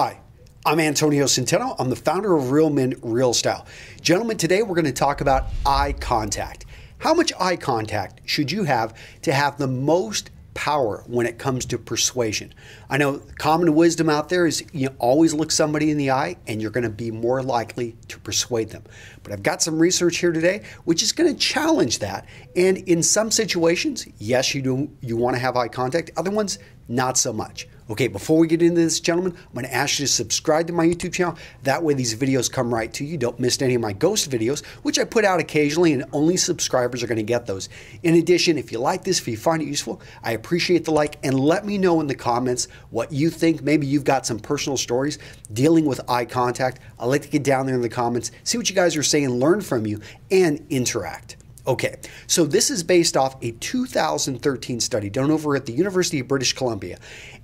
Hi, I'm Antonio Centeno. I'm the founder of Real Men Real Style. Gentlemen, today we're going to talk about eye contact. How much eye contact should you have to have the most power when it comes to persuasion? I know common wisdom out there is you always look somebody in the eye and you're going to be more likely to persuade them. But I've got some research here today which is going to challenge that. And in some situations, yes, you do you want to have eye contact. Other ones, not so much. Okay, before we get into this, gentlemen, I'm going to ask you to subscribe to my YouTube channel. That way, these videos come right to you. Don't miss any of my ghost videos, which I put out occasionally, and only subscribers are going to get those. In addition, if you like this, if you find it useful, I appreciate the like, and let me know in the comments what you think. Maybe you've got some personal stories dealing with eye contact. I like to get down there in the comments, see what you guys are saying, learn from you, and interact. Okay, so this is based off a 2013 study done over at the University of British Columbia.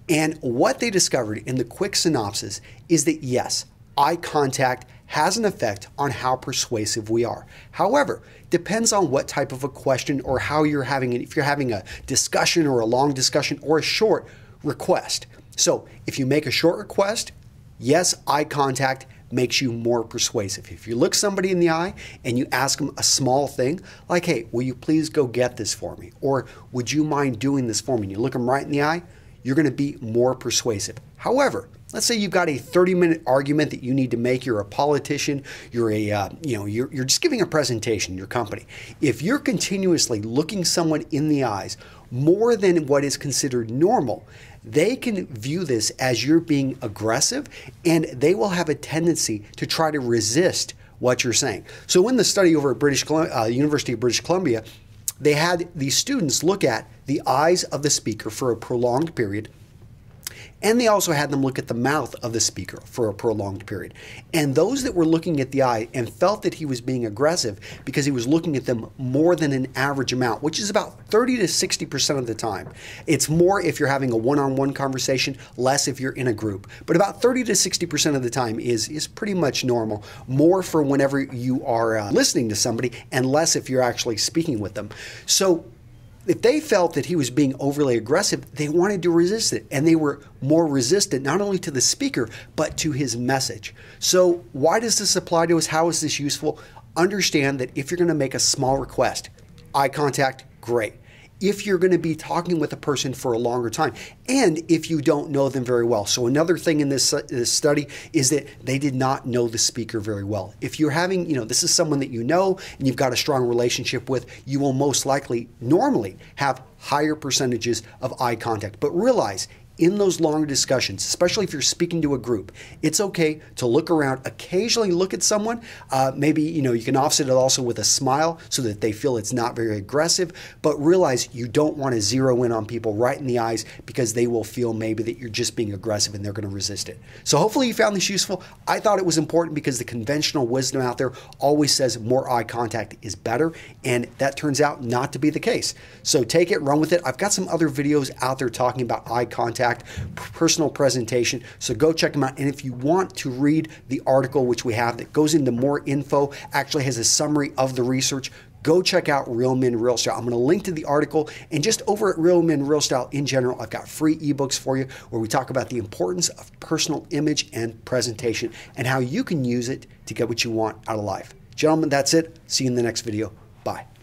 And what they discovered in the quick synopsis is that yes, eye contact has an effect on how persuasive we are. However, depends on what type of a question or how you're having it, if you're having a discussion or a long discussion or a short request. So, if you make a short request, yes, eye contact makes you more persuasive. If you look somebody in the eye and you ask them a small thing, like, hey, will you please go get this for me? Or would you mind doing this for me? And you look them right in the eye, you're going to be more persuasive. However, let's say you've got a 30 minute argument that you need to make you're a politician you're a uh, you know you're, you're just giving a presentation your company if you're continuously looking someone in the eyes more than what is considered normal they can view this as you're being aggressive and they will have a tendency to try to resist what you're saying. So in the study over at British uh, University of British Columbia, they had these students look at the eyes of the speaker for a prolonged period and they also had them look at the mouth of the speaker for a prolonged period. And those that were looking at the eye and felt that he was being aggressive because he was looking at them more than an average amount, which is about 30 to 60% of the time. It's more if you're having a one on one conversation, less if you're in a group. But about 30 to 60% of the time is, is pretty much normal. More for whenever you are uh, listening to somebody, and less if you're actually speaking with them. So if they felt that he was being overly aggressive, they wanted to resist it. And they were more resistant not only to the speaker, but to his message. So, why does this apply to us? How is this useful? Understand that if you're going to make a small request, eye contact, great if you're going to be talking with a person for a longer time and if you don't know them very well. So, another thing in this, this study is that they did not know the speaker very well. If you're having, you know, this is someone that you know and you've got a strong relationship with, you will most likely normally have higher percentages of eye contact. But realize in those longer discussions, especially if you're speaking to a group, it's okay to look around, occasionally look at someone. Uh, maybe you know you can offset it also with a smile so that they feel it's not very aggressive. But realize you don't want to zero in on people right in the eyes because they will feel maybe that you're just being aggressive and they're going to resist it. So hopefully you found this useful. I thought it was important because the conventional wisdom out there always says more eye contact is better, and that turns out not to be the case. So take it, run with it. I've got some other videos out there talking about eye contact personal presentation. So go check them out. And if you want to read the article which we have that goes into more info, actually has a summary of the research, go check out Real Men Real Style. I'm going to link to the article and just over at Real Men Real Style in general, I've got free ebooks for you where we talk about the importance of personal image and presentation and how you can use it to get what you want out of life. Gentlemen, that's it. See you in the next video. Bye.